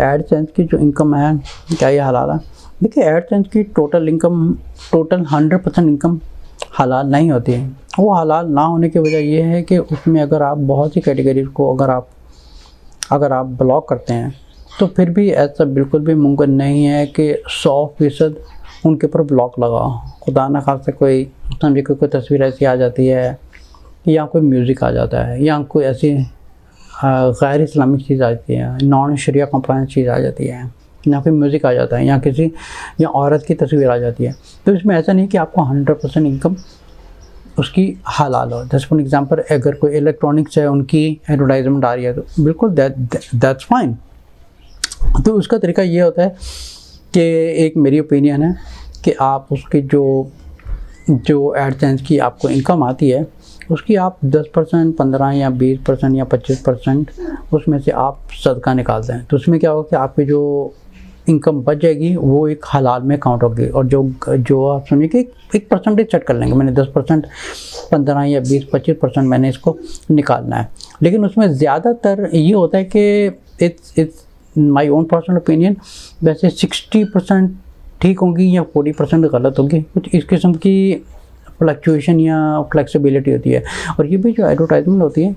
AdSense की जो income है, क्या ये हलाल है? देखिए एड एडसेंस की total income total hundred percent income हलाल नहीं होती है। वो हलाल ना होने की वजह ये है कि उसमें अगर आप बहुत सी कैटेगरी को अगर आप अगर आप ब्लॉक करते हैं तो फिर भी ऐसा बिल्कुल भी मुमकिन नहीं है कि सौ फ़ीसद उनके ऊपर ब्लॉक लगाओ। खुदा न खास कोई समझे कोई कोई तस्वीर ऐसी आ जाती है, या कोई म्यूज़िक आ जाता है, या कोई ऐसी गैर इस्लामिक चीज़ आ जाती है नॉन शरिया कंप्लाइंस चीज़ आ जाती है, या फिर म्यूज़िक आ जाता है, या किसी, या औरत की तस्वीर आ जाती है। तो इसमें ऐसा नहीं कि आपको हंड्रेड परसेंट इनकम उसकी हलाल हो। जैसे फॉर एग्ज़ाम्पल अगर कोई इलेक्ट्रॉनिक्स है, उनकी एडवर्टाइजमेंट आ रही है तो बिल्कुल दैट्स फाइन तो उसका तरीका ये होता है कि एक मेरी ओपिनियन है कि आप उसकी जो जो एडसेंस की आपको इनकम आती है उसकी आप 10 परसेंट, पंद्रह या 20 परसेंट या 25 परसेंट उसमें से आप सदका निकाल दें तो उसमें क्या होगा कि आपकी जो इनकम बच जाएगी, वो एक हलाल में काउंट होगी। और जो जो आप समझिए कि एक परसेंटेज सेट कर लेंगे। मैंने दस परसेंट, पंद्रह या बीस, पच्चीस परसेंट मैंने इसको निकालना है। लेकिन उसमें ज़्यादातर ये होता है कि it's it's my own personal opinion वैसे सिक्सटी परसेंट ठीक होंगी या फोर्टी परसेंट गलत होगी। कुछ इस किस्म की फ्लक्चुएशन या फ्लेक्सिबिलिटी होती है। और ये भी जो एडवर्टाइजमेंट होती है,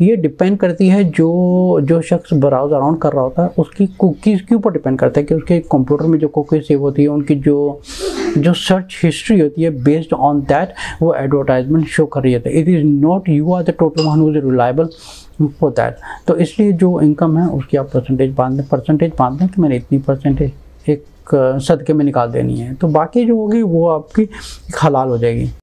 ये डिपेंड करती है जो जो शख्स ब्राउज अराउंड कर रहा होता है, उसकी कुकीज़ के ऊपर डिपेंड करता है कि उसके कंप्यूटर में जो कुकीज़ सेव होती है, उनकी जो जो सर्च हिस्ट्री होती है बेस्ड ऑन दैट वो एडवर्टाइजमेंट शो कर रही होती है it is not you are the total one is reliable for that तो इसलिए जो इनकम है, उसकी आप परसेंटेज बाँध दें। परसेंटेज बाँध दें कि मैंने इतनी परसेंटेज एक, सदक़े में निकाल देनी है। तो बाकी जो होगी, वो आपकी हलाल हो जाएगी।